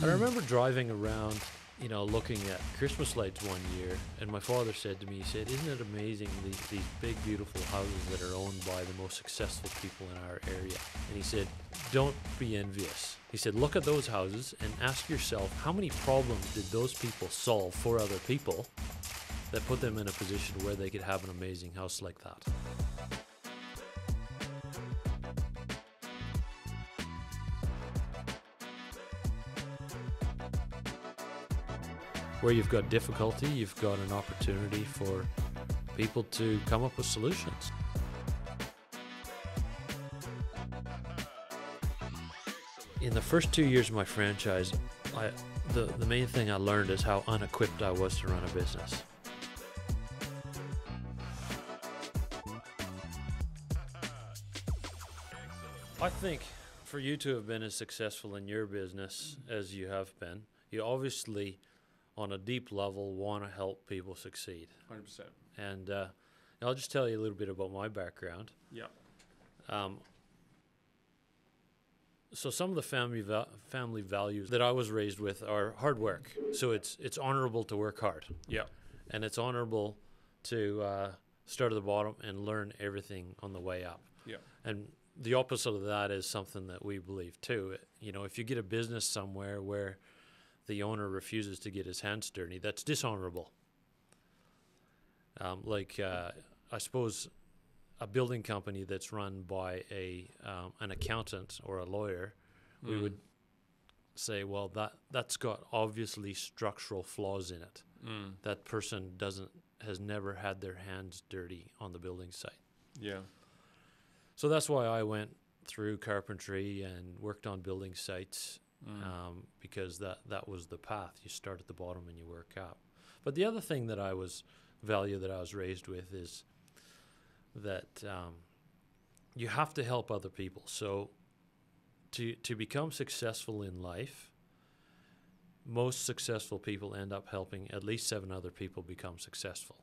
I remember driving around, you know, looking at Christmas lights one year, and my father said to me, he said, Isn't it amazing these, these big, beautiful houses that are owned by the most successful people in our area? And he said, Don't be envious. He said, Look at those houses and ask yourself, how many problems did those people solve for other people that put them in a position where they could have an amazing house like that? Where you've got difficulty, you've got an opportunity for people to come up with solutions. In the first two years of my franchise, I, the, the main thing I learned is how unequipped I was to run a business. I think for you to have been as successful in your business as you have been, you obviously on a deep level want to help people succeed. 100%. And uh, I'll just tell you a little bit about my background. Yeah. Um, so some of the family va- family values that I was raised with are hard work. So it's it's honorable to work hard, Yeah. and it's honorable to uh, start at the bottom and learn everything on the way up. Yeah. And the opposite of that is something that we believe too. You know, if you get a business somewhere where the owner refuses to get his hands dirty, that's dishonorable. Um, like, uh, I suppose a building company that's run by a um, an accountant or a lawyer, we Mm. would say, well, that that's got obviously structural flaws in it. Mm. That person doesn't has never had their hands dirty on the building site. Yeah. So that's why I went through carpentry and worked on building sites Mm. um, because that that was the path. You start at the bottom and you work up. But the other thing that I was value that I was raised with is that um, you have to help other people. So to to become successful in life, most successful people end up helping at least seven other people become successful.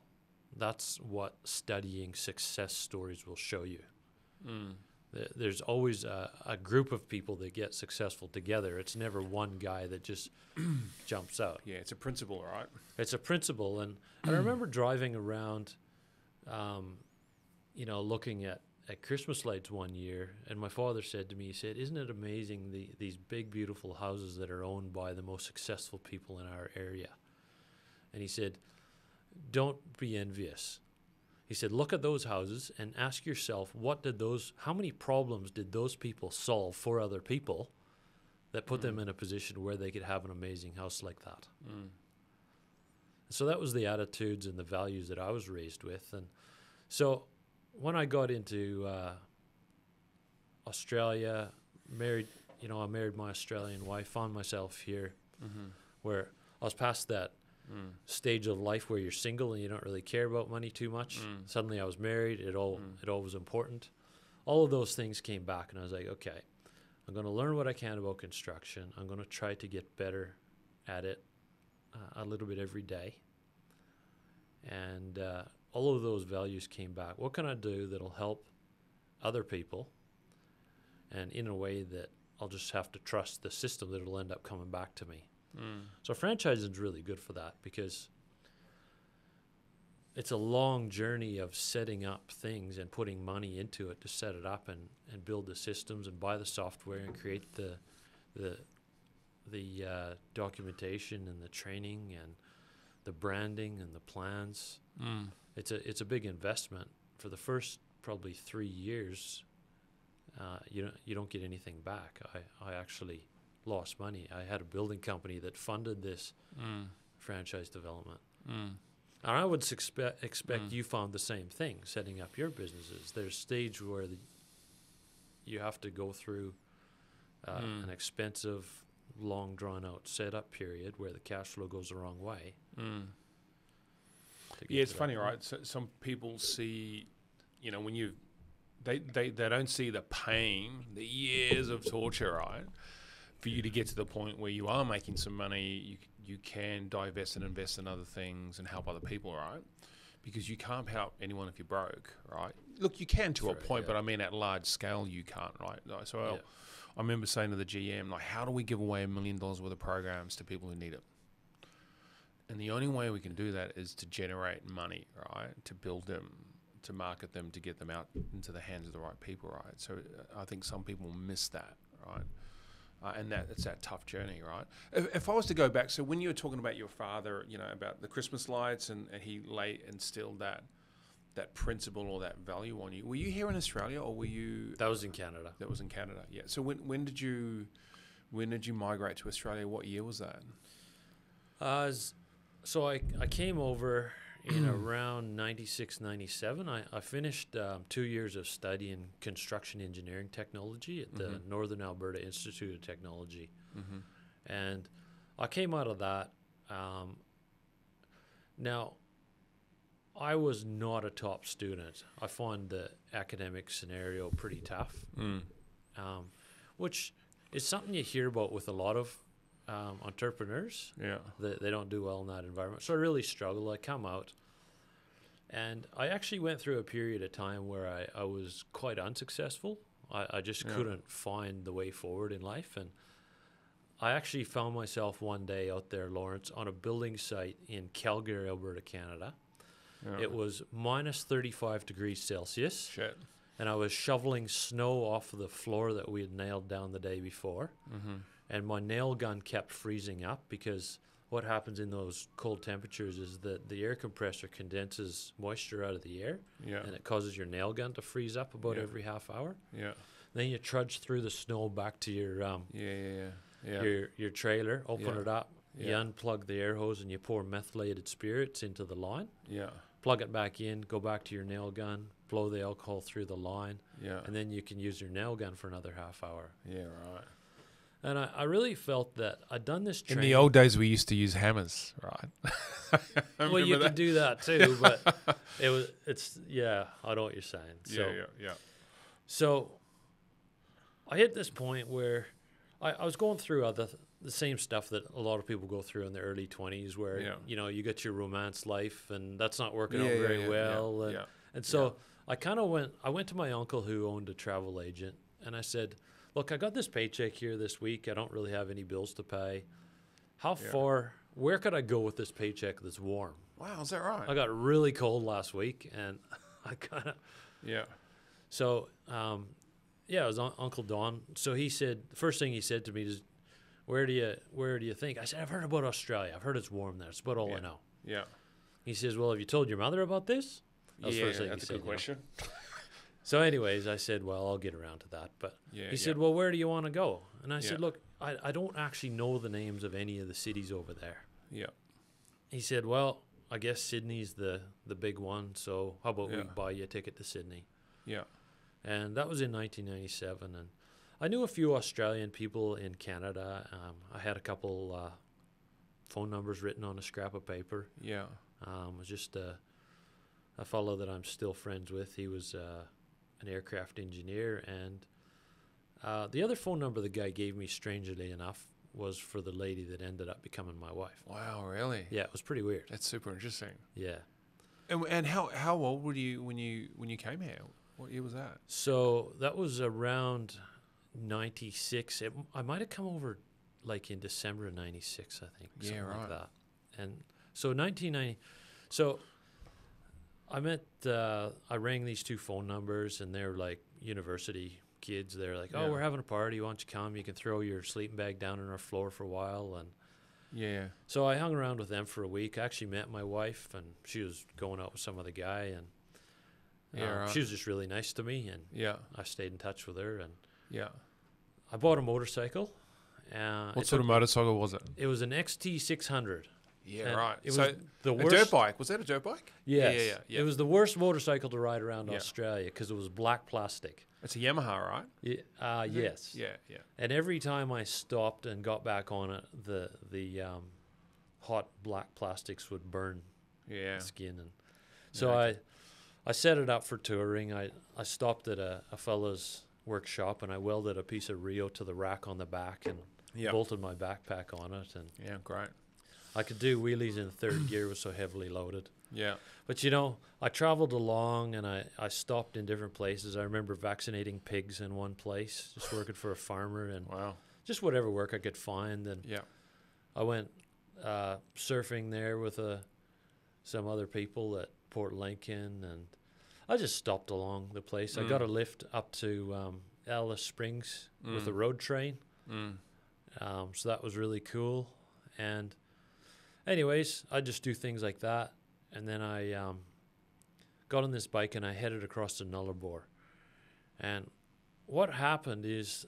That's what studying success stories will show you. Mm. Th- There's always a, a group of people that get successful together. It's never one guy that just jumps out. Yeah, it's a principle, right? It's a principle, and, and I remember driving around, um, you know, looking at, at Christmas lights one year, and my father said to me, he said, "Isn't it amazing the these big beautiful houses that are owned by the most successful people in our area?" And he said, "Don't be envious." He said, "Look at those houses and ask yourself, what did those? How many problems did those people solve for other people?" That put them in a position where they could have an amazing house like that. Mm. So that was the attitudes and the values that I was raised with. And so when I got into uh, Australia, married, you know, I married my Australian wife, found myself here Mm-hmm. where I was past that Mm. stage of life where you're single and you don't really care about money too much. Mm. Suddenly I was married, it all Mm. it all was important. All of those things came back and I was like, okay, I'm going to learn what I can about construction. I'm going to try to get better at it uh, a little bit every day. And uh, all of those values came back. What can I do that'll help other people and in a way that I'll just have to trust the system that it'll end up coming back to me? Mm. So franchising is really good for that because it's a long journey of setting up things and putting money into it to set it up and, and build the systems and buy the software and create the the the uh, documentation and the training and the branding and the plans. Mm. It's a it's a big investment for the first probably three years. Uh, you don't you don't get anything back. I, I actually lost money. I had a building company that funded this Mm. franchise development. Mm. And I would expect expect Mm. you found the same thing setting up your businesses. There's stage where the, you have to go through uh, Mm. an expensive, long drawn out setup period where the cash flow goes the wrong way. Mm. Yeah, it's funny, point. right? So, some people see, you know, when you, they, they, they don't see the pain, the years of torture, right? For you to get to the point where you are making some money, you, you can divest and invest in other things and help other people, right? Because you can't help anyone if you're broke, right? Look, you can to a point, yeah. but I mean at large scale, you can't, right? So Yeah. I remember saying to the GM, like, how do we give away a million dollars worth of programs to people who need it? And the only way we can do that is to generate money, right? To build them, to market them, to get them out into the hands of the right people, right? So uh, I think some people miss that, right? Uh, and that it's that tough journey, right? If, if I was to go back, so when you were talking about your father, you know, about the Christmas lights, and, and he lay instilled that that principle or that value on you. Were you here in Australia, or were you? That was in Canada. That was in Canada. Yeah. So when when did you when did you migrate to Australia? What year was that? Uh, so I, I came over in around 96, 97. I, I finished um, two years of study in construction engineering technology at the Mhm. Northern Alberta Institute of Technology. Mm-hmm. And I came out of that. Um, now, I was not a top student. I find the academic scenario pretty tough, Mm. um, which is something you hear about with a lot of um, entrepreneurs. Yeah. They, they don't do well in that environment. So I really struggled. I come out. And I actually went through a period of time where I, I was quite unsuccessful. I, I just Yeah. couldn't find the way forward in life. And I actually found myself one day out there, Lawrence, on a building site in Calgary, Alberta, Canada. yeah. It was minus 35 degrees Celsius. Shit. And I was shoveling snow off of the floor that we had nailed down the day before Mm-hmm. And my nail gun kept freezing up because what happens in those cold temperatures is that the air compressor condenses moisture out of the air Yeah. and it causes your nail gun to freeze up about Yeah. every half hour. Yeah. Then you trudge through the snow back to your um, Yeah. Yeah. Yeah. Yeah. your your trailer, open it up, you unplug the air hose and you pour methylated spirits into the line. Yeah. Plug it back in, go back to your nail gun, blow the alcohol through the line, Yeah. and then you can use your nail gun for another half hour. Yeah. Right. And I, I really felt that I'd done this In the old days, we used to use hammers, right? Well, you remember can do that too, but it was it's yeah, I know what you're saying. So Yeah. Yeah. Yeah. so I hit this point where I, I was going through other the same stuff that a lot of people go through in their early twenties where Yeah. you know, you get your romance life and that's not working Yeah, out very yeah, well. and, and so I kinda went I went to my uncle who owned a travel agent and I said, Look, I got this paycheck here this week. I don't really have any bills to pay. How Yeah. far where could I go with this paycheck that's warm? Wow. Is that right? I got really cold last week, and I kind of yeah. so um, yeah, it was un- Uncle Don. So he said the first thing he said to me is, "Where do you where do you think?" I said, "I've heard about Australia. I've heard it's warm there. That's about all Yeah. I know." Yeah. He says, "Well, have you told your mother about this?" That was yeah. first thing he That's a said, good question. So, anyways, I said, "Well, I'll get around to that." But Yeah. he yeah. said, "Well, where do you want to go?" And I said, "Look, I, I don't actually know the names of any of the cities over there." Yeah. He said, "Well, I guess Sydney's the the big one. So how about we buy you a ticket to Sydney?" Yeah. and that was in 1997. And I knew a few Australian people in Canada. Um, I had a couple uh, phone numbers written on a scrap of paper. Yeah. Um, it was just a, a fellow that I'm still friends with. He was uh, an aircraft engineer, and uh, the other phone number the guy gave me, strangely enough, was for the lady that ended up becoming my wife. Wow. Really? Yeah, it was pretty weird. That's super interesting. Yeah. And, and how how old were you when you when you came here? What year was that? So that was around 96. I might have come over like in December of 96, I think. Yeah, something right. Like that. And so 1990. So I met, uh, I rang these two phone numbers and they're like university kids. They're like, oh, Yeah. we're having a party. Why don't you come? You can throw your sleeping bag down on our floor for a while. And Yeah. so I hung around with them for a week. I actually met my wife and she was going out with some other guy. And Yeah, um, right. she was just really nice to me. And Yeah. I stayed in touch with her. And Yeah. I bought a motorcycle. Uh, What sort of motorcycle was it? it was an XT 600. Yeah. and right. It was so the a worst. dirt bike. Was that a dirt bike? Yes. Yeah. Yeah. Yeah. It was the worst motorcycle to ride around Yeah. Australia because it was black plastic. It's a Yamaha, right? Yeah, uh, yes. Yeah. Yeah. And every time I stopped and got back on it, the the um, hot black plastics would burn Yeah. skin, and so Yeah, I I set it up for touring. I I stopped at a, a fella's workshop and I welded a piece of reo to the rack on the back and Yeah. bolted my backpack on it and Yeah. Great. I could do wheelies in third gear. Was so heavily loaded. Yeah. But you know, I traveled along and I, I stopped in different places. I remember vaccinating pigs in one place, just working for a farmer and Wow. just whatever work I could find. And Yeah. I went uh, surfing there with uh, some other people at Port Lincoln, and I just stopped along the place. I got a Mm. lift up to um, Alice Springs with a Mm. road train, Mm. um, so that was really cool. And, anyways, I just do things like that, and then I um, got on this bike and I headed across to Nullarbor. And what happened is,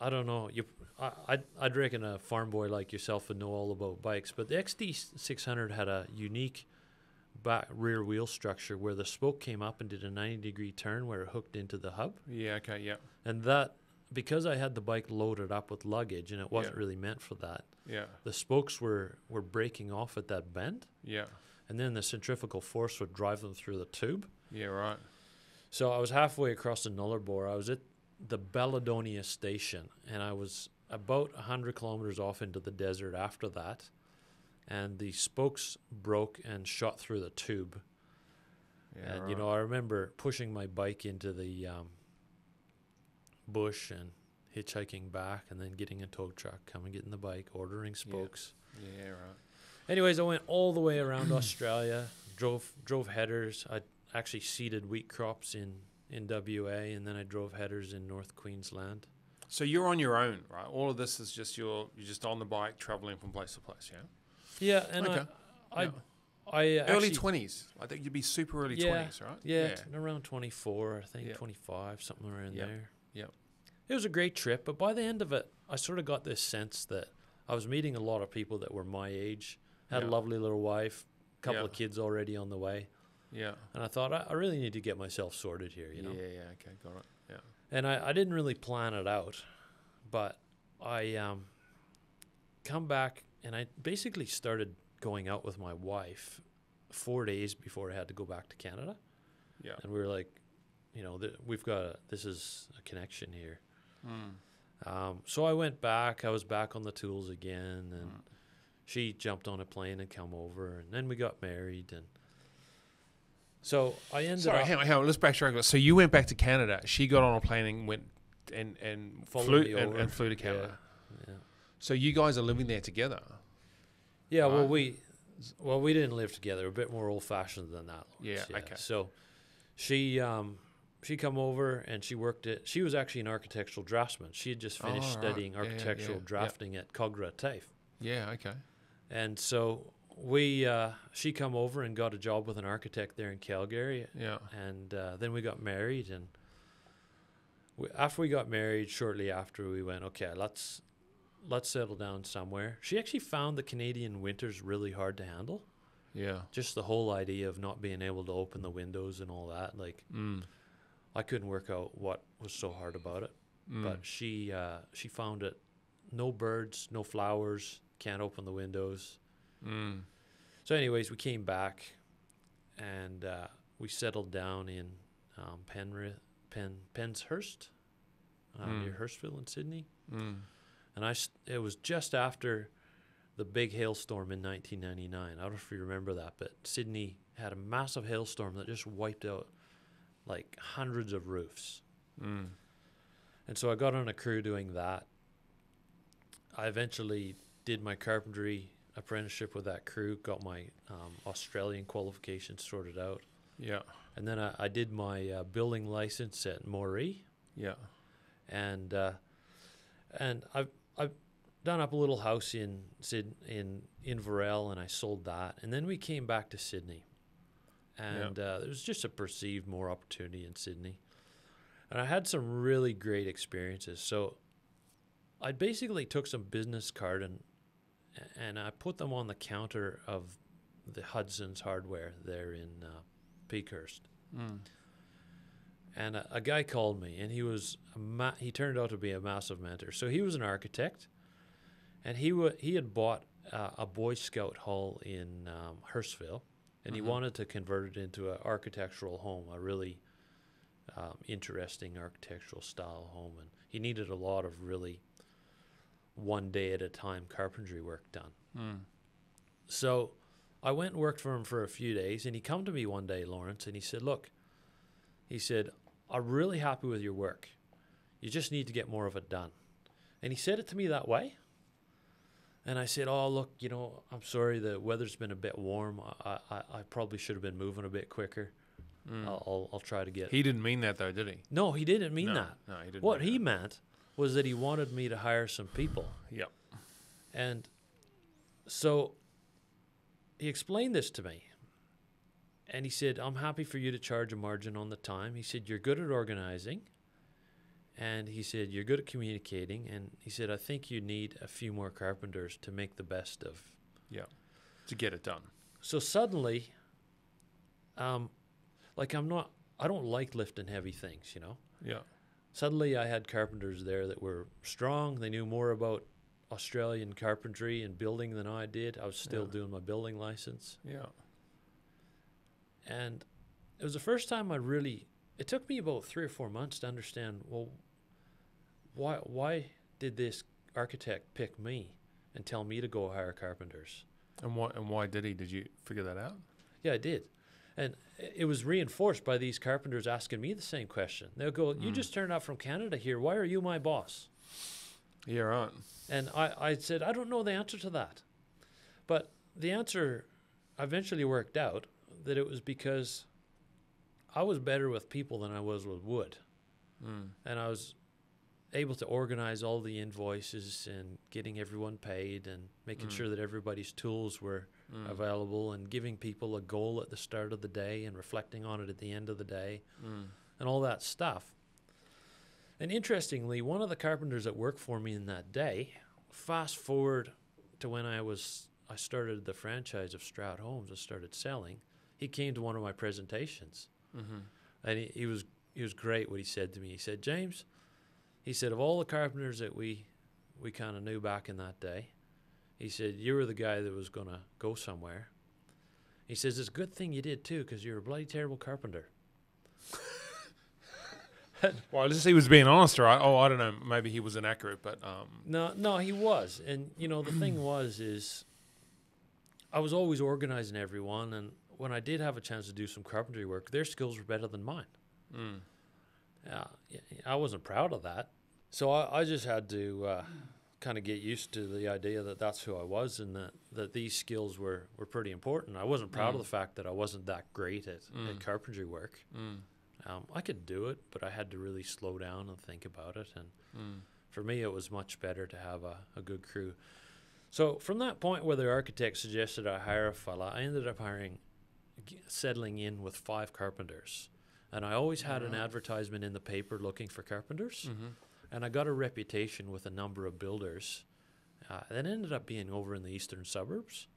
I don't know. You, I, I'd, I'd reckon a farm boy like yourself would know all about bikes, but the XT 600 had a unique back rear wheel structure where the spoke came up and did a 90 degree turn where it hooked into the hub, Yeah. Okay. Yeah. and that because I had the bike loaded up with luggage and it wasn't Yeah. really meant for that, Yeah. the spokes were were breaking off at that bend, Yeah. and then the centrifugal force would drive them through the tube. Yeah. Right. So I was halfway across the Nullarbor. I was at the Balladonia station, and I was about 100 kilometers off into the desert after that. And the spokes broke and shot through the tube. Yeah. and, you know, I remember pushing my bike into the um, bush and hitchhiking back, and then getting a tow truck, coming, getting the bike, ordering spokes. Yeah. Right. Anyways, I went all the way around Australia, drove drove headers. I actually seeded wheat crops in in WA, and then I drove headers in North Queensland. So you're on your own, right? All of this is just your you're just on the bike traveling from place to place. Yeah. Yeah, and Okay. I, I, Yeah. I early twenties. I think you'd be super early Yeah, twenties, right? Yeah, t- around 24, I think Yeah. 25, something around there. It was a great trip, but by the end of it, I sort of got this sense that I was meeting a lot of people that were my age, had Yeah. a lovely little wife, a couple Yeah. of kids already on the way, Yeah. and I thought I, I really need to get myself sorted here, you know. Yeah. Yeah. Okay. Got it. Yeah. and I, I didn't really plan it out, but I um, come back and I basically started going out with my wife four days before I had to go back to Canada, Yeah. and we were like, you know, th- we've got a, this is a connection here. Mm. Um, so I went back. I was back on the tools again, and Mm. she jumped on a plane and come over, and then we got married, and so I ended Sorry, up hang on, hang on. Let's backtrack. So you went back to Canada. She got on a plane and went and and Followed flew and, and flew to Canada. yeah. So you guys are living there together. Yeah, well, we well we didn't live together. We're a bit more old fashioned than that. Lawrence, Yeah, okay. So she um she come over and she worked at. She was actually an architectural draftsman. She had just Oh, finished right. studying architectural yeah, yeah. drafting at Kogarah TAFE, Yeah. Okay. and so we uh, she come over and got a job with an architect there in Calgary, Yeah. and uh, then we got married and. We, after we got married, shortly after we went, okay, let's let's settle down somewhere. She actually found the Canadian winters really hard to handle Yeah. just the whole idea of not being able to open the windows and all that like Mm. I couldn't work out what was so hard about it Mm. but she uh, she found it no birds no flowers can't open the windows Mm. so anyways we came back and uh, we settled down in um, penrith pen penshurst uh, Mm. near hurstville in sydney Mm. and I it was just after the big hailstorm in 1999. I don't know if you remember that, but Sydney had a massive hailstorm that just wiped out like hundreds of roofs. Mm. And so I got on a crew doing that. I eventually did my carpentry apprenticeship with that crew, got my um, Australian qualifications sorted out, Yeah. and then I, I did my uh, building license at Moree. Yeah. and uh, and I've I've done up a little house in Sid in Inverell, and I sold that, and then we came back to Sydney, and uh, there was just a perceived more opportunity in Sydney, and I had some really great experiences. So I basically took some business card and and I put them on the counter of the Hudson's Hardware there in uh, Peakhurst. Mm. and a, a guy called me and he was a ma- he turned out to be a massive mentor. So he was an architect and he wa- he had bought uh, a boy scout hall in um, hurstville and he Mhm. wanted to convert it into an architectural home a really um, interesting architectural style home and he needed a lot of really one day at a time carpentry work done Mm. so I went and worked for him for a few days, and he come to me one day, Lawrence, and he said, "Look," he said, "I'm really happy with your work. You just need to get more of it done." And he said it to me that way. And I said, "Oh, look, you know, I'm sorry the weather's been a bit warm. I I, I probably should have been moving a bit quicker. Mm. I'll, I'll I'll try to get." He didn't mean that though, did he? no, he didn't mean no, that. No, he didn't. What mean he that. meant was that he wanted me to hire some people. Yep. And so he explained this to me. And he said, I'm happy for you to charge a margin on the time. He said, You're good at organizing. And he said, You're good at communicating. And he said, I think you need a few more carpenters to make the best of. Yeah. To get it done. So suddenly, um, like I'm not, I don't like lifting heavy things, you know? Yeah. Suddenly, I had carpenters there that were strong. They knew more about Australian carpentry and building than I did. I was still Yeah. doing my building license. Yeah. And it was the first time I really, it took me about three or four months to understand well, why, why did this architect pick me and tell me to go hire carpenters? And why? And why did he? Did you figure that out? Yeah, I did. And it was reinforced by these carpenters asking me the same question. They'll go, You Mm. just turned out from Canada here. Why are you my boss? Yeah. Right. And I, I said, I don't know the answer to that. But the answer eventually worked out that it was because I was better with people than I was with wood. Mm. And I was able to organize all the invoices and getting everyone paid and making Mm. sure that everybody's tools were Mm. available and giving people a goal at the start of the day and reflecting on it at the end of the day Mm. and all that stuff. And interestingly, one of the carpenters that worked for me in that day, fast forward to when I was I started the franchise of Stroud Homes and started selling, he came to one of my presentations. Mm-hmm. And he, he was he was great what he said to me. He said, James, he said, of all the carpenters that we we kind of knew back in that day, he said, you were the guy that was going to go somewhere. He says, it's a good thing you did too, because you're a bloody terrible carpenter. Well, just he was being honest, right? Oh, I don't know. Maybe he was inaccurate, but um, No, no, he was, and you know the thing was is, I was always organizing everyone, and when I did have a chance to do some carpentry work, their skills were better than mine. mm. I wasn't proud of that, so I, I just had to uh, kind of get used to the idea that that's who I was, and that, that these skills were were pretty important. I wasn't proud Mm. of the fact that I wasn't that great at, Mm. at carpentry work. Mm. Um, I could do it, but I had to really slow down and think about it, and Mm. for me, it was much better to have a, a good crew. So from that point where the architect suggested I hire a fella, I ended up hiring, settling in with five carpenters. And I always had an advertisement in the paper looking for carpenters. Mm-hmm. And I got a reputation with a number of builders uh, that ended up being over in the eastern suburbs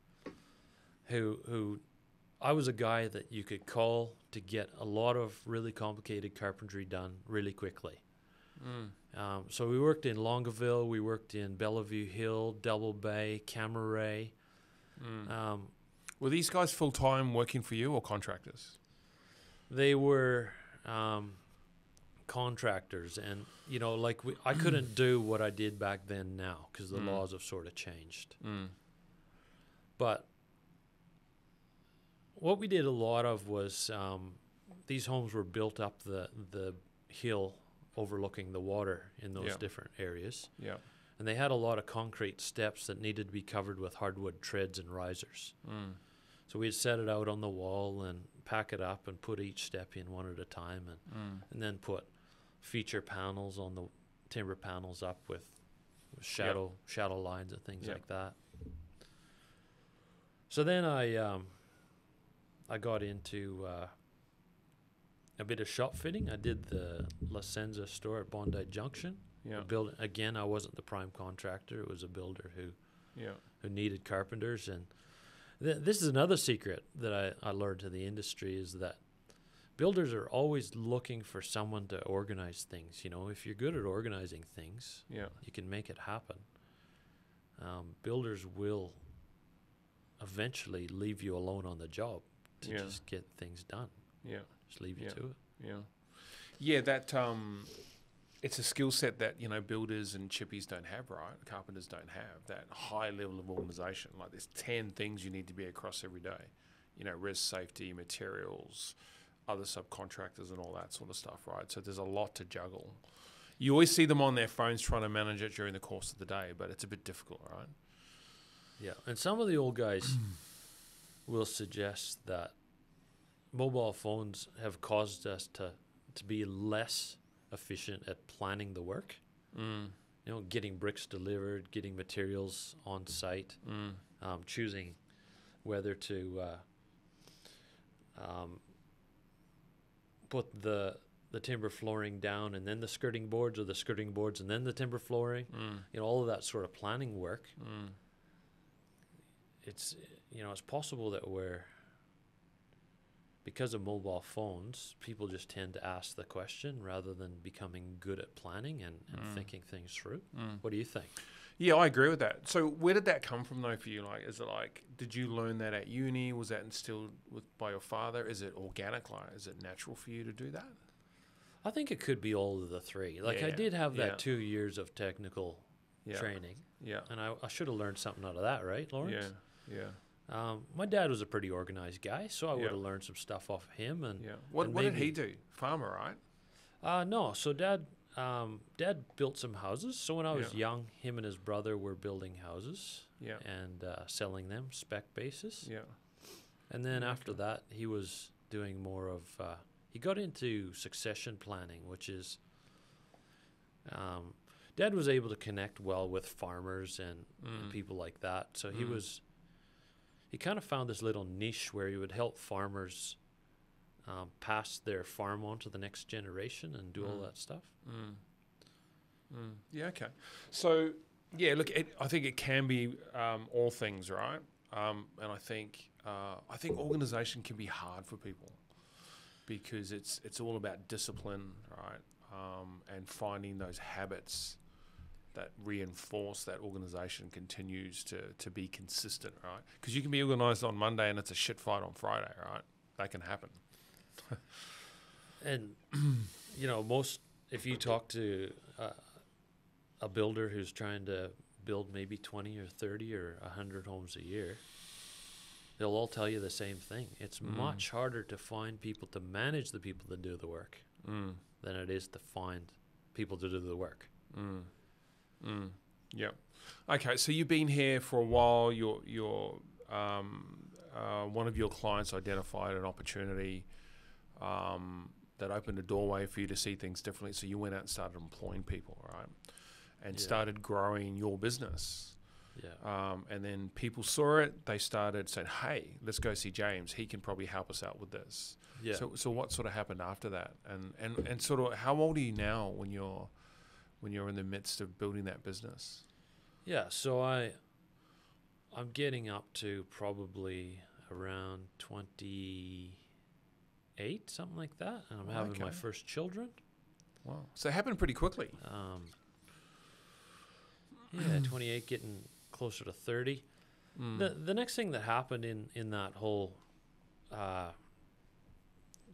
who, who I was a guy that you could call to get a lot of really complicated carpentry done really quickly. Mm. Um, so we worked in Longueville, we worked in Bellevue Hill, Double Bay, Cammeray. Mm. Um, Were these guys full time working for you or contractors? they were um, contractors, and you know, like we, I couldn't do what I did back then now because the Mm. laws have sort of changed. Mm. But what we did a lot of was um, these homes were built up the the hill overlooking the water in those Yeah. different areas. Yeah. and they had a lot of concrete steps that needed to be covered with hardwood treads and risers. Mm. So we'd set it out on the wall and pack it up and put each step in one at a time, and, Mm. and then put feature panels on the timber panels up with, shadow shadow lines and things Yep. like that. So then I um, I got into uh, a bit of shop fitting. I did the La Senza store at Bondi Junction. Yeah. Build again. I wasn't the prime contractor. It was a builder who Yeah. who needed carpenters, and th- this is another secret that I, I learned to the industry is that builders are always looking for someone to organize things. You know, if you're good at organizing things, Yeah. you can make it happen. Um, builders will eventually leave you alone on the job to Yeah. just get things done. Yeah. Just leave you Yeah. to it. Yeah. Yeah, that um it's a skill set that you know builders and chippies don't have, right? Carpenters don't have that high level of organisation. Like there's ten things you need to be across every day. You know, res safety, materials, other subcontractors, and all that sort of stuff, right? So there's a lot to juggle. You always see them on their phones trying to manage it during the course of the day, but it's a bit difficult, right? Yeah, and some of the old guys will suggest that mobile phones have caused us to to be less efficient at planning the work. Mm, You know, getting bricks delivered, getting materials on site, mm, um, choosing whether to uh, um, put the the timber flooring down and then the skirting boards, or the skirting boards and then the timber flooring. mm, You know, all of that sort of planning work. mm. it's you know it's possible that we're because of mobile phones people just tend to ask the question rather than becoming good at planning and, and Mm. thinking things through Mm. what do you think Yeah, I agree with that. So where did that come from though for you? Like is it like did you learn that at uni? Was that instilled with by your father? Is it organic like is it natural for you to do that? i think it could be all of the three like i did have that yeah. two years of technical Yeah. training Yeah. and i, I should have learned something out of that right lawrence Yeah. Yeah. Um, my dad was a pretty organized guy so i would Yeah. have learned some stuff off of him and Yeah. What and what did he do? Farmer, right? Uh, no. So dad, um, dad built some houses. So when I was Yeah. young, him and his brother were building houses Yeah. and uh, selling them spec basis. Yeah. And then Yeah, after that, he was doing more of. Uh, he got into succession planning, which is. Um, dad was able to connect well with farmers and, and Mm. people like that. So he Mm. was. He kind of found this little niche where he would help farmers um, pass their farm on to the next generation and do all Mm. that stuff. Mm. Mm. Yeah. Okay. So yeah, look, it, I think it can be um, all things, right? Um, and I think uh, I think organisation can be hard for people because it's it's all about discipline, right? Um, and finding those habits that reinforce that organisation continues to to be consistent, right? Because you can be organised on Monday and it's a shit fight on Friday, right? That can happen. And you know, most if you talk to uh, a builder who's trying to build maybe twenty or thirty or hundred homes a year, they'll all tell you the same thing. It's Mm. much harder to find people to manage the people that do the work Mm. than it is to find people to do the work. Mm. Mm. Yeah. Okay, so you've been here for a while. Your your um, uh, one of your clients identified an opportunity um, that opened a doorway for you to see things differently. So you went out and started employing people, right? And Yeah. started growing your business. Yeah. Um, and then people saw it. They started saying, "Hey, let's go see James. He can probably help us out with this." Yeah. So, so what sort of happened after that? And, and and sort of how old are you now when you're when you're in the midst of building that business? Yeah, so I I'm getting up to probably around 28, something like that, and I'm having my first children. Wow. So it happened pretty quickly. Um, yeah, 28, getting closer to 30. Mm. The the next thing that happened in in that whole uh,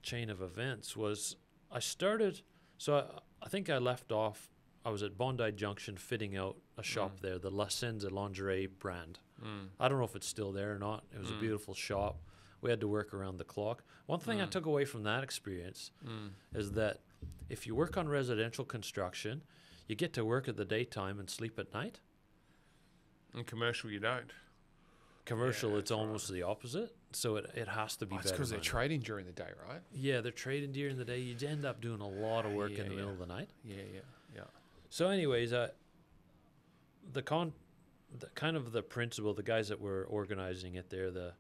chain of events was I started. So I, I think I left off. I was at Bondi Junction fitting out a shop Mm. there, the La Senza lingerie brand. Mm. I don't know if it's still there or not. It was Mm. a beautiful shop. We had to work around the clock. One thing I Mm. took away from that experience Mm. is that if you work on residential construction, you get to work at the daytime and sleep at night. In commercial, you don't. Commercial, Yeah, it's that's right. almost the opposite. So it, it has to be Oh, it's because they're trading during the day, right? yeah, they're trading during the day. You end up doing a lot of work Yeah, in the yeah. middle of the night. Yeah, yeah. So, anyways, uh, the con, the kind of the principal, the guys that were organizing it there, the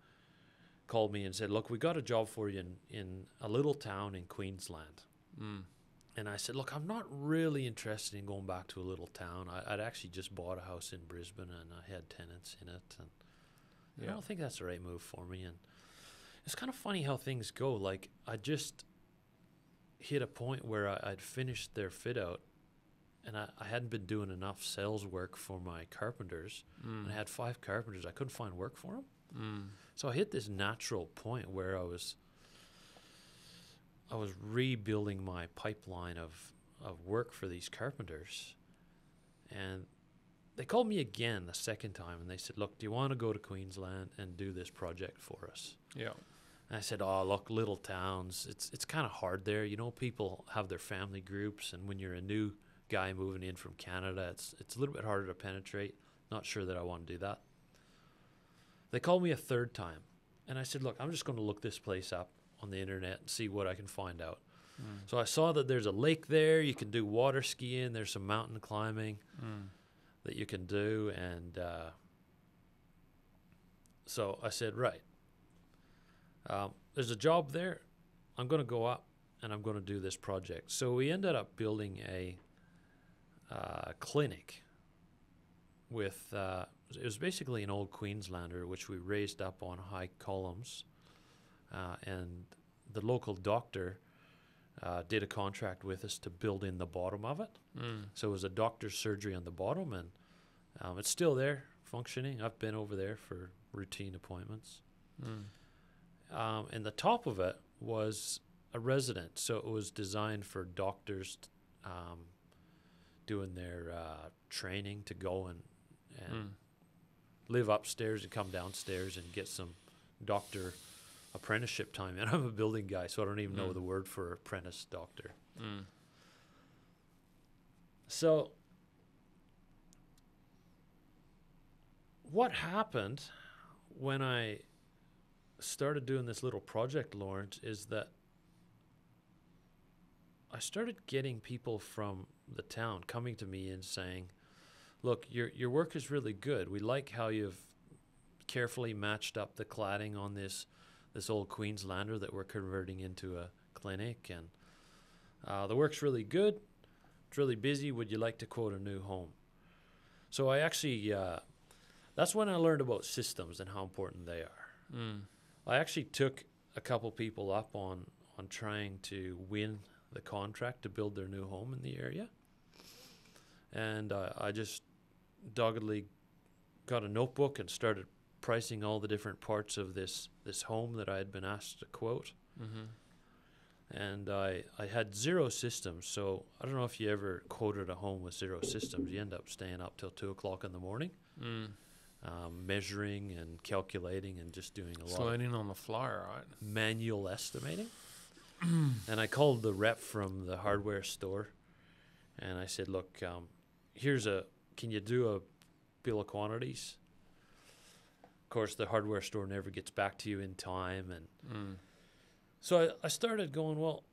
called me and said, "Look, we got a job for you in, in a little town in Queensland." Mm. And I said, "Look, I'm not really interested in going back to a little town. I, I'd actually just bought a house in Brisbane and I had tenants in it, and I don't think that's the right move for me." And it's kind of funny how things go. Like I just hit a point where I, I'd finished their fit out, and I, I hadn't been doing enough sales work for my carpenters. Mm. And I had five carpenters. I couldn't find work for them. Mm. So I hit this natural point where I was I was rebuilding my pipeline of of work for these carpenters, and they called me again the second time, and they said, "Look, do you want to go to Queensland and do this project for us?" Yeah. And I said, "Oh, look, little towns. It's it's kind of hard there. You know, people have their family groups, and when you're a new guy moving in from Canada, it's it's a little bit harder to penetrate. Not sure that I want to do that." They called me a third time, and I said, "Look, I'm just going to look this place up on the internet and see what I can find out." Mm. So I saw that there's a lake there. You can do water skiing. There's some mountain climbing Mm. that you can do, and uh, so I said, right. Um, there's a job there. I'm going to go up and I'm going to do this project. So we ended up building a uh, clinic with. Uh, it was basically an old Queenslander, which we raised up on high columns, uh, and the local doctor uh, did a contract with us to build in the bottom of it. Mm. So it was a doctor's surgery on the bottom, and um, it's still there, functioning. I've been over there for routine appointments. Mm. Um, and the top of it was a resident, so it was designed for doctors t- um, doing their uh, training to go and, and Mm. live upstairs and come downstairs and get some doctor apprenticeship time. And I'm a building guy, so I don't even know Mm. the word for apprentice doctor. Mm. So, what happened when I started doing this little project, Lawrence, is that I started getting people from the town coming to me and saying, "Look, your your work is really good. We like how you've carefully matched up the cladding on this this old Queenslander that we're converting into a clinic, and uh, the work's really good." it's really busy. Would you like to quote a new home? So I actually, uh, that's when I learned about systems and how important they are. Mm. I actually took a couple people up on on trying to win the contract to build their new home in the area, and uh, I just doggedly got a notebook and started pricing all the different parts of this this home that I had been asked to quote Mm-hmm. and I, I had zero systems. So I don't know if you ever quoted a home with zero systems. You end up staying up till two o'clock in the morning, Mm. um, measuring and calculating and just doing a lot of learning on the fly, right? manual estimating. and I called the rep from the hardware store, and I said, "Look, um, here's a. Can you do a bill of quantities?" Of course, the hardware store never gets back to you in time, and Mm. so I, I started going, well,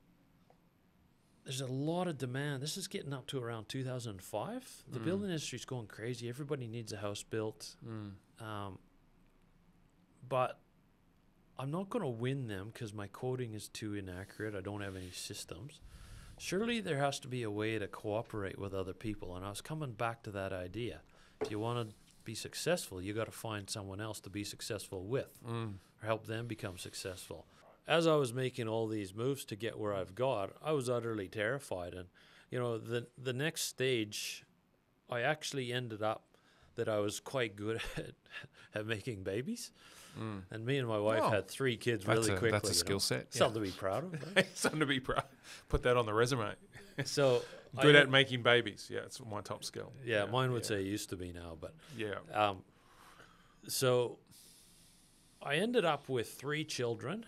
there's a lot of demand. This is getting up to around 2005. The Mm. building industry's going crazy. Everybody needs a house built. Mm. Um, but I'm not going to win them because my coding is too inaccurate. I don't have any systems. Surely there has to be a way to cooperate with other people. And I was coming back to that idea. If you want to be successful, you got to find someone else to be successful with Mm. or help them become successful. As I was making all these moves to get where I've got, I was utterly terrified. And, you know, the, the next stage, I actually ended up that I was quite good at, at making babies. Mm. And me and my wife Oh. had three kids really a, quickly. that's a know. skill set. Yeah. Something to be proud of. right? Something to be proud. Put that on the resume. so, Good en- at making babies. Yeah, it's my top skill. yeah, mine would yeah. say used to be now, but Yeah. Um, so I ended up with three children.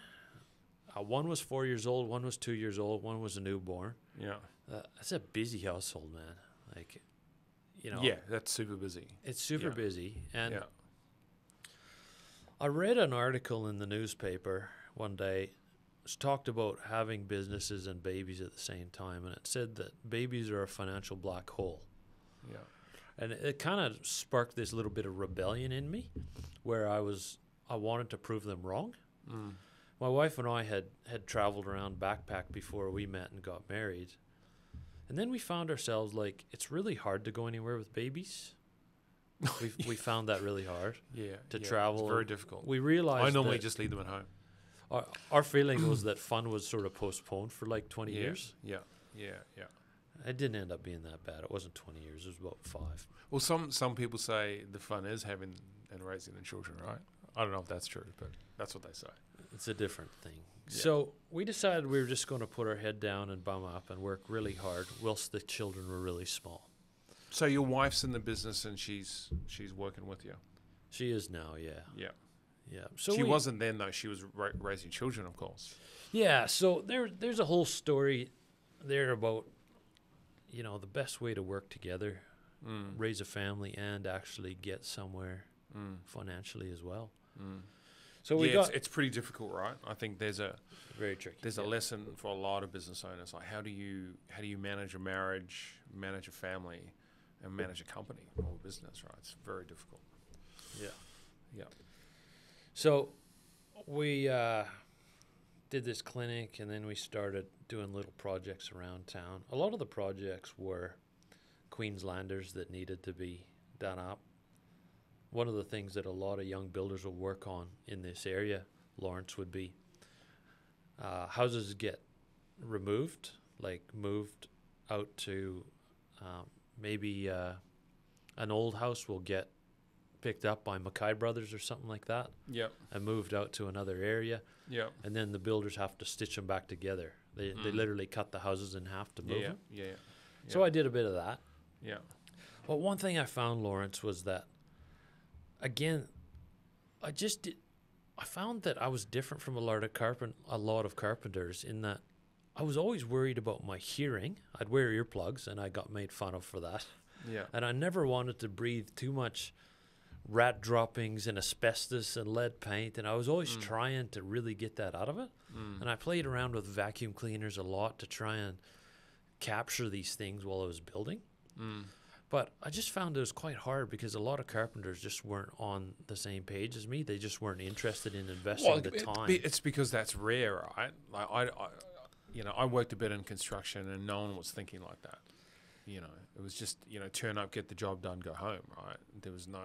Uh, one was four years old, one was two years old, one was a newborn. Yeah. Uh, that's a busy household, man. Like, you know, Yeah, that's super busy. it's super Yeah. busy. And yeah. I read an article in the newspaper one day. It talked about having businesses and babies at the same time, and it said that babies are a financial black hole. Yeah. and it, it kind of sparked this little bit of rebellion in me where i was i wanted to prove them wrong Mm. my wife and i had had traveled around backpack before we met and got married and then we found ourselves like it's really hard to go anywhere with babies we we found that really hard Yeah. To yeah, travel. It's very difficult. we realized I normally just leave them at home. our, our feeling was that fun was sort of postponed for like 20 yeah. years Yeah. Yeah. Yeah. it didn't end up being that bad it wasn't 20 years it was about five Well, some some people say the fun is having and raising the children, right? I don't know if that's true, but that's what they say. it's a different thing. So we decided we were just going to put our head down and bum up and work really hard whilst the children were really small. So your wife's in the business and she's she's working with you. She is now, yeah, Yeah. yeah. So she we- wasn't then though. She was ra- raising children, of course. Yeah, so there there's a whole story there about you know the best way to work together, Mm. raise a family, and actually get somewhere Mm. financially as well. Mm. So we yeah, got it's, it's pretty difficult, right? I think there's a very tricky. there's a lesson for a lot of business owners. Like how do you how do you manage a marriage, manage a family, and manage a company or a business? Right, it's very difficult. Yeah. Yeah. So we uh, did this clinic, and then we started doing little projects around town. A lot of the projects were Queenslanders that needed to be done up. One of the things that a lot of young builders will work on in this area, Lawrence, would be uh, houses get removed, like moved out to um, maybe uh, an old house will get picked up by Mackay Brothers or something like that Yep. and moved out to another area, Yep. and then the builders have to stitch them back together. They, they Mm. literally cut the houses in half to move Yeah. them. Yeah. yeah. So I did a bit of that. Yeah. But one thing I found, Lawrence, was that again, I just did, I found that I was different from a lot of carpent a lot of carpenters in that I was always worried about my hearing. I'd wear earplugs, and I got made fun of for that. Yeah. And I never wanted to breathe too much rat droppings and asbestos and lead paint. And I was always Mm. trying to really get that out of it. Mm. And I played around with vacuum cleaners a lot to try and capture these things while I was building. Mm. But I just found it was quite hard because a lot of carpenters just weren't on the same page as me. They just weren't interested in investing Well, the it- time. it's because that's rare, right? Like I, I, you know, I worked a bit in construction, and no one was thinking like that. You know, it was just you know, turn up, get the job done, go home. Right? There was no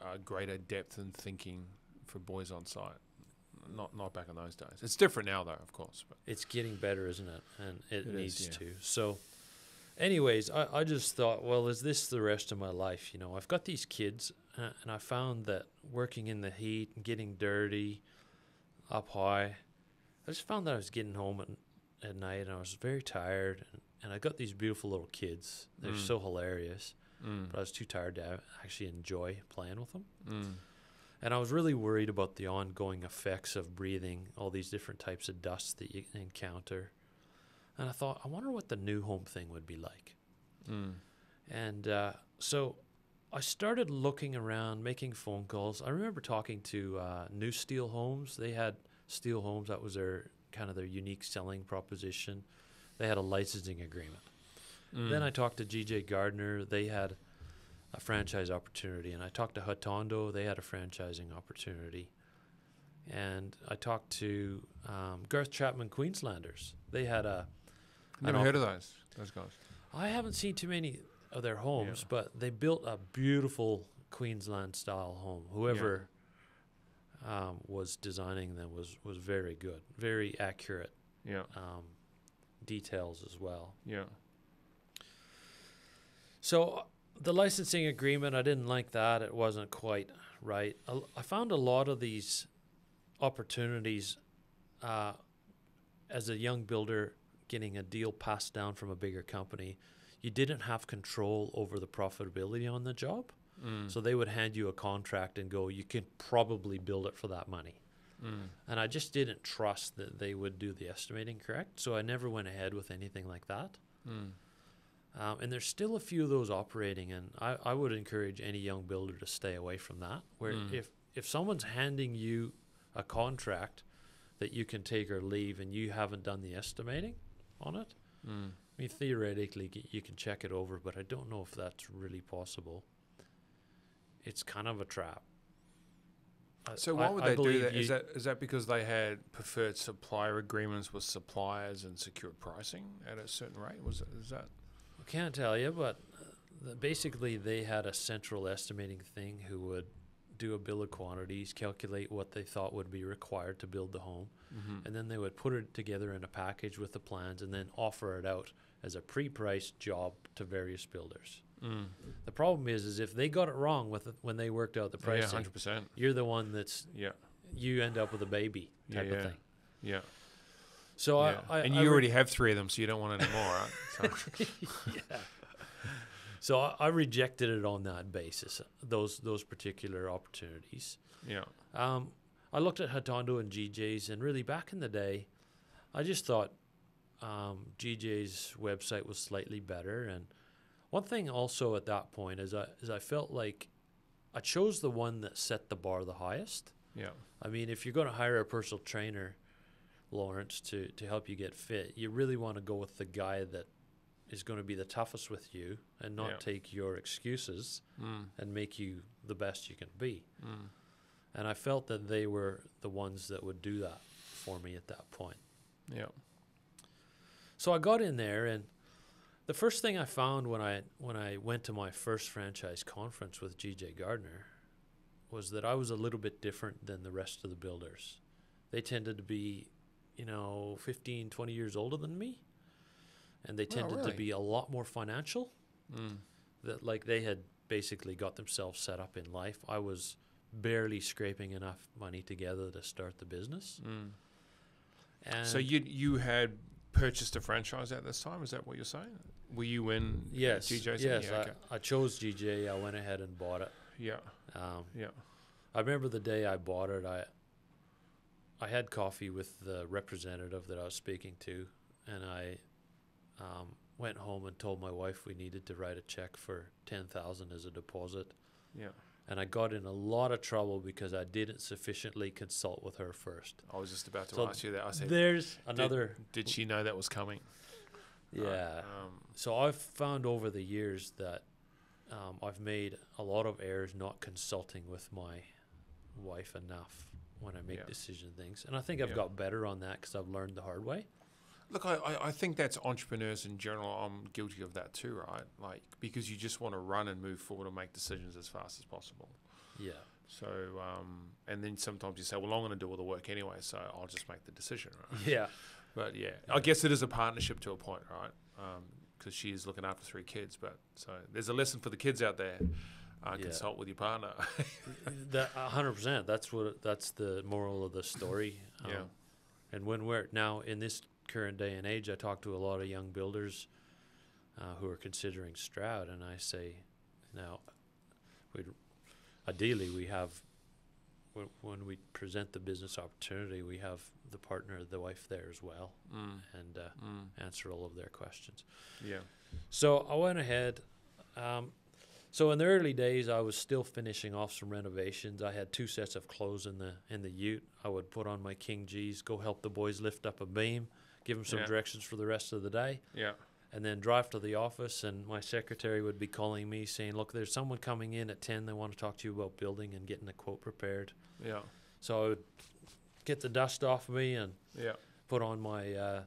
uh, greater depth in thinking for boys on site. Not not back in those days. It's different now, though, of course. But it's getting better, isn't it? And it, It is, needs yeah. to. So, anyways, I, I just thought, well, is this the rest of my life? You know, I've got these kids, uh, and I found that working in the heat and getting dirty up high, I just found that I was getting home at, at night and I was very tired. And, and I got these beautiful little kids. They're Mm. so hilarious, mm, but I was too tired to actually enjoy playing with them. mm, And I was really worried about the ongoing effects of breathing all these different types of dust that you encounter. And I thought, I wonder what the new home thing would be like. mm, And uh, so I started looking around, making phone calls. I remember talking to uh, New Steel Homes. They had steel homes, that was their kind of their unique selling proposition. They had a licensing agreement. mm. Then I talked to GJ Gardner. They had a franchise opportunity, and I talked to Hotondo. They had a franchising opportunity, and I talked to um, Garth Chapman Queenslanders. They had a. never heard of those those guys. I haven't seen too many of their homes, Yeah. but they built a beautiful Queensland style home. Whoever um, was designing them was was very good, very accurate Yeah, um, details as well. yeah. So uh, the licensing agreement, I didn't like that. It wasn't quite right. I found a lot of these opportunities uh, as a young builder getting a deal passed down from a bigger company. You didn't have control over the profitability on the job. Mm, So they would hand you a contract and go, you can probably build it for that money. mm, And I just didn't trust that they would do the estimating correct. So I never went ahead with anything like that. mm, Um, and there's still a few of those operating, and I, I would encourage any young builder to stay away from that. Where Mm. if if someone's handing you a contract that you can take or leave, and you haven't done the estimating on it, mm. I mean theoretically you can check it over, but I don't know if that's really possible. It's kind of a trap. So why would I they do that? Is that because they had preferred supplier agreements with suppliers and secured pricing at a certain rate? Was it, is that? I can't tell you, but uh, basically they had a central estimating thing who would do a bill of quantities, calculate what they thought would be required to build the home, Mm-hmm. and then they would put it together in a package with the plans and then offer it out as a pre-priced job to various builders. Mm. The problem is, is if they got it wrong with it when they worked out the Yeah, pricing, hundred percent. you're the one that's Yeah, you end up with a baby type yeah. of thing. Yeah. So yeah. I, I and I you re- already have three of them, so you don't want any more, right? So, yeah. So I, I rejected it on that basis. Those those particular opportunities. yeah. Um, I looked at Hotondo and GJ's, and really back in the day, I just thought um, GJ's website was slightly better. And one thing also at that point is I is I felt like I chose the one that set the bar the highest. Yeah. I mean, if you're going to hire a personal trainer, Lawrence, to, to help you get fit, you really want to go with the guy that is going to be the toughest with you and not Yeah. take your excuses Mm. and make you the best you can be. Mm. And I felt that they were the ones that would do that for me at that point. Yeah. So I got in there and the first thing I found when I when I went to my first franchise conference with GJ Gardner was that I was a little bit different than the rest of the builders. They tended to be, you know, 15, 20 years older than me. And they Oh, tended really? to be a lot more financial. Mm. That like they had basically got themselves set up in life. I was barely scraping enough money together to start the business. Mm. And So you you had purchased a franchise at this time? Is that what you're saying? Were you in yes, GJ's? yes, Yeah. Okay. I, I chose GJ. I went ahead and bought it. yeah. Um, Yeah. I remember the day I bought it. I I had coffee with the representative that I was speaking to, and I um, went home and told my wife we needed to write a check for ten thousand as a deposit. Yeah. And I got in a lot of trouble because I didn't sufficiently consult with her first. I was just about to So ask you that. I said, There's another, did she know that was coming? yeah. Um, So I've found over the years that um, I've made a lot of errors not consulting with my wife enough when I make Yeah. decision things, and I think I've Yeah. got better on that because I've learned the hard way. Look, I, I, I think that's entrepreneurs in general. I'm guilty of that too, right? Like, because you just want to run and move forward and make decisions as fast as possible. Yeah, So, um, and then sometimes you say, well, I'm going to do all the work anyway, so I'll just make the decision, right? yeah, But yeah, I guess it is a partnership to a point, right? Because she is looking after three kids. But so there's a lesson for the kids out there. Uh, Yeah. Consult with your partner. that hundred percent. That's what that's the moral of the story. Um, Yeah. And when we're now in this current day and age, I talk to a lot of young builders uh, who are considering Stroud, and I say, now, we ideally we have when, when we present the business opportunity, we have the partner, the wife there as well, mm, and uh, mm, answer all of their questions. yeah. So I went ahead. Um, so in the early days, I was still finishing off some renovations. I had two sets of clothes in the in the Ute. I would put on my King Gee's, go help the boys lift up a beam, give them some Yeah. directions for the rest of the day, Yeah. and then drive to the office. And my secretary would be calling me saying, "Look, there's someone coming in at ten. They want to talk to you about building and getting a quote prepared." Yeah. So I would get the dust off me and Yeah. put on my uh,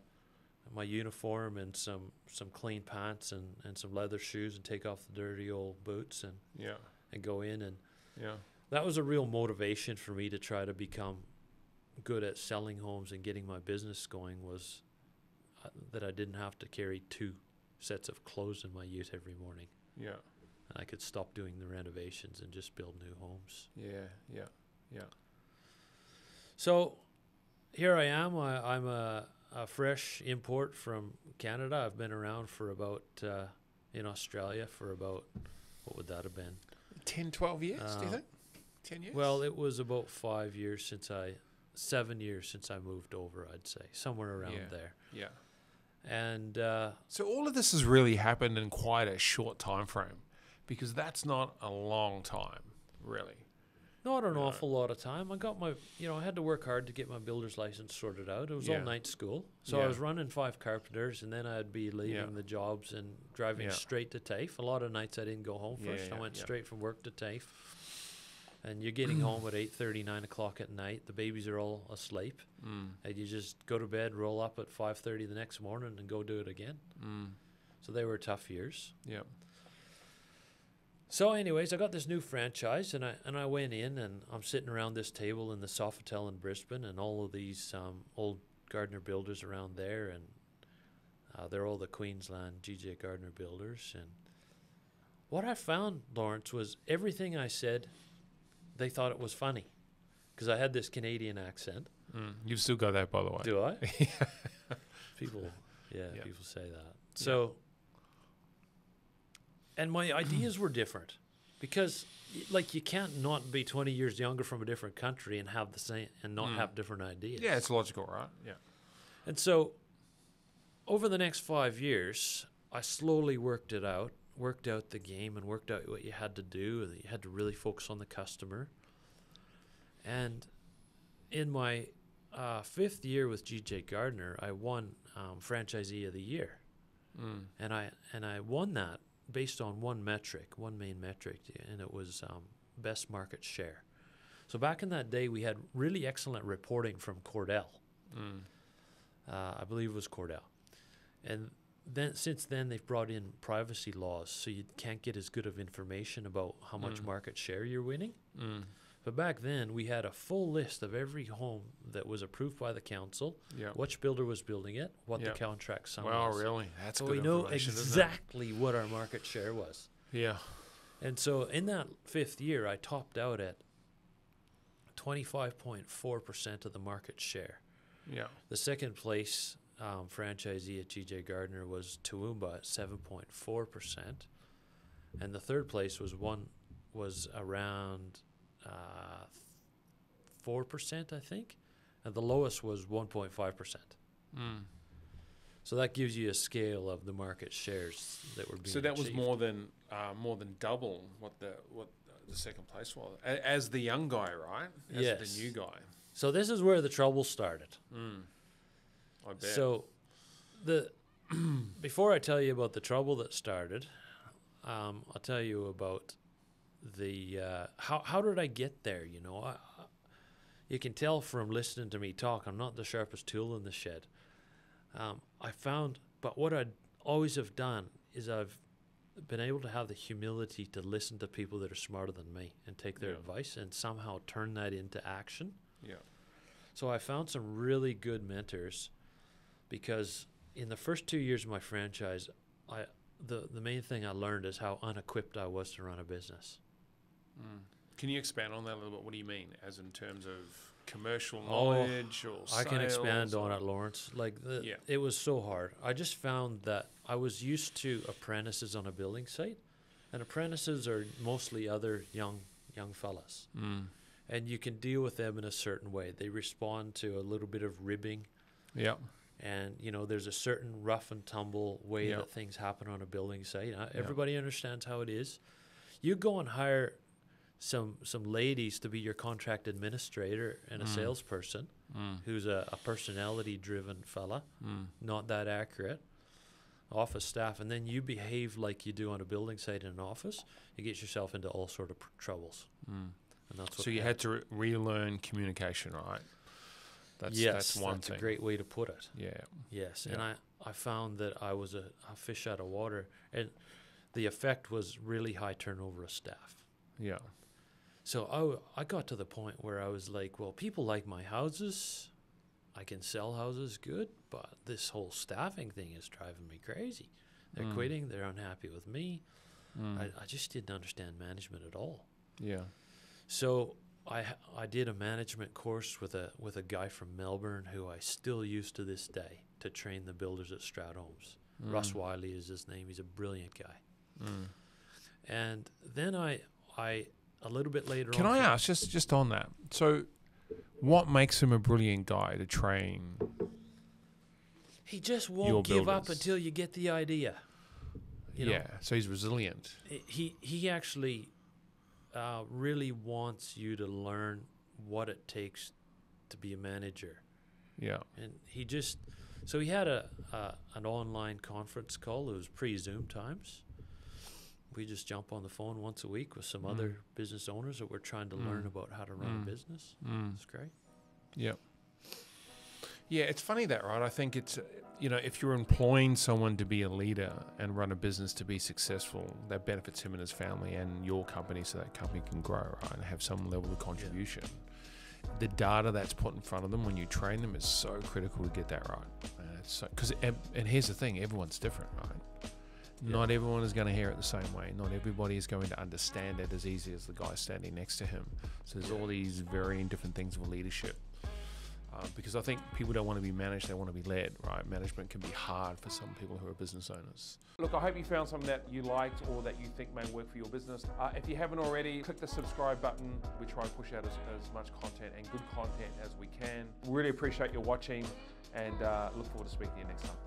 my uniform and some some clean pants and, and some leather shoes and take off the dirty old boots and, Yeah. and go in and Yeah. that was a real motivation for me to try to become good at selling homes and getting my business going was that I didn't have to carry two sets of clothes in my youth every morning Yeah. and I could stop doing the renovations and just build new homes. Yeah. Yeah. Yeah. So here I am. I, I'm a, a fresh import from Canada. I've been around for about uh, in Australia for about what would that have been? 10, 12 years, do you Um, think? 10 years? Well, it was about five years since I, seven years since I moved over. I'd say somewhere around Yeah. there. yeah. And uh, So all of this has really happened in quite a short time frame because that's not a long time, really. not an Yeah. awful lot of time. I got my, you know, I had to work hard to get my builder's license sorted out. It was Yeah. all night school, so I was running five carpenters, and then I'd be leaving Yeah. the jobs and driving Yeah. straight to TAFE. A lot of nights I didn't go home Yeah, first. I went yeah. straight from work to TAFE. And you're getting home at 8:30, 9 o'clock at night. The babies are all asleep, Mm. and you just go to bed, roll up at 5:30 the next morning, and go do it again. Mm. So they were tough years. Yeah. So, anyways, I got this new franchise, and I and I went in, and I'm sitting around this table in the Sofitel in Brisbane, and all of these um, old Gardner builders around there, and uh, they're all the Queensland GJ Gardner builders. And what I found, Lawrence, was everything I said, they thought it was funny. because I had this Canadian accent. Mm. You've still got that, by the way. Do I? people, yeah, Yeah. people say that. So, and my ideas were different because, like, you can't not be 20 years younger from a different country and have the same and not Mm. have different ideas. Yeah, it's logical, right? Yeah. And so, over the next five years, I slowly worked it out, worked out the game, and worked out what you had to do. That you had to really focus on the customer. And in my uh, fifth year with GJ Gardner, I won um, franchisee of the year, Mm. and I and I won that based on one metric, one main metric, and it was um, best market share. So back in that day, we had really excellent reporting from Cordell Mm. uh, I believe it was Cordell. And then since then they've brought in privacy laws, so you can't get as good of information about how much Mm. market share you're winning. Mm. But back then we had a full list of every home that was approved by the council, Yeah. which builder was building it, what Yeah. the contract sum Wow, was. really? That's So we know information, isn't it? exactly what our market share was. Yeah. And so in that fifth year, I topped out at 25.4% of the market share. Yeah. The second place um, franchisee at GJ Gardner was Toowoomba at seven point four percent, and the third place was one was around uh, four percent, I think, and the lowest was one point five percent. Mm. So that gives you a scale of the market shares that were being. So that was more than uh, more than double what the what the second place was A- as the young guy, right? As Yes. the new guy. So this is where the trouble started. Mm. I bet. So, the before I tell you about the trouble that started, um, I'll tell you about the uh, how how did I get there? You know, I, I- you can tell from listening to me talk, I'm not the sharpest tool in the shed. Um, I found, but what I'd always have done is I've been able to have the humility to listen to people that are smarter than me and take their Yeah. advice and somehow turn that into action. yeah. So I found some really good mentors because in the first two years of my franchise, I the the main thing I learned is how unequipped I was to run a business. Mm. Can you expand on that a little bit? What do you mean, as in terms of commercial Oh, knowledge or I can expand sales on it, Lawrence. Like the, Yeah. it was so hard. I just found that I was used to apprentices on a building site, and apprentices are mostly other young young fellas, Mm. and you can deal with them in a certain way. They respond to a little bit of ribbing Yeah. And you know there's a certain rough and tumble way Yeah. that things happen on a building site uh, everybody understands how it is you go and hire some some ladies to be your contract administrator and a Mm. salesperson Mm. who's a, a personality driven fella Mm. not that accurate office staff and then you behave like you do on a building site in an office you get yourself into all sort of pr- troubles Mm. and that's what So you had to re- relearn communication, right? That's yes that's one that's thing. a great way to put it Yeah. Yes, and I, I found that I was a, a fish out of water, and the effect was really high turnover of staff. Yeah. So I, w- I got to the point where I was like, well, people like my houses. I can sell houses good, but this whole staffing thing is driving me crazy. They're Mm. quitting, they're unhappy with me. Mm. I, I just didn't understand management at all. yeah. So I I did a management course with a with a guy from Melbourne who I still use to this day to train the builders at Stroud Homes. Russ Mm. Wiley is his name. He's a brilliant guy. Mm. And then I I a little bit later Can. I ask just just on that? So, what makes him a brilliant guy to train? He just won't give up until you get the idea. You know? yeah. So he's resilient. He he actually uh, really wants you to learn what it takes to be a manager. Yeah. and he just so he had a uh, an online conference call. It was pre Zoom times. We just jump on the phone once a week with some Mm. other business owners that we're trying to learn Mm. about how to run Mm. a business. Mm. It's great. Yeah. Yeah, it's funny that, right? I think it's, uh, you know, if you're employing someone to be a leader and run a business to be successful, that benefits him and his family and your company so that company can grow, right? And have some level of contribution. The data that's put in front of them when you train them is so critical to get that right. Because, and here's the thing everyone's different, right? Not everyone is going to hear it the same way. Not everybody is going to understand it as easy as the guy standing next to him. So there's all these varying different things with leadership. Uh, because I think people don't want to be managed; they want to be led. Right? Management can be hard for some people who are business owners. Look, I hope you found something that you liked or that you think may work for your business. Uh, if you haven't already, click the subscribe button. We try to push out as, as much content and good content as we can. Really appreciate your watching and uh, look forward to speaking to you next time.